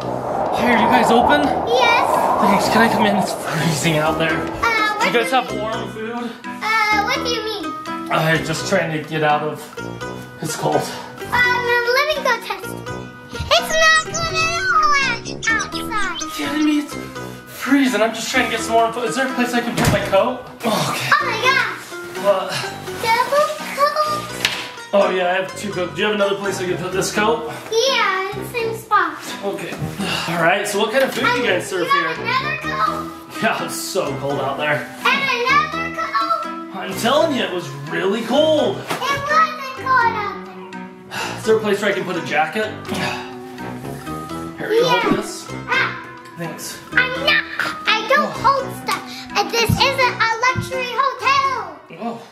Here, you guys open? Yes. Thanks. Can I come in? It's freezing out there. Uh, Do you guys have warm food? uh, what do you mean? I'm just trying to get out of. It's cold. Um, let me go test. It's not good at all outside. kidding me? It's freezing. I'm just trying to get some warm food. Is there a place I can put my coat? Oh, okay. Oh my gosh. What? Double coat. Oh yeah, I have two coats. Do you have another place I can put this coat? Yeah, Okay. All right. So what kind of food do you guys serve here? another coat. Yeah, it's so cold out there. And another coat. I'm telling you, it was really cold. It wasn't cold out there. Is there a place where I can put a jacket? Here, you Yeah. hold this. Ah, Thanks. I'm not. I don't hold stuff. And this isn't a luxury hotel. Oh,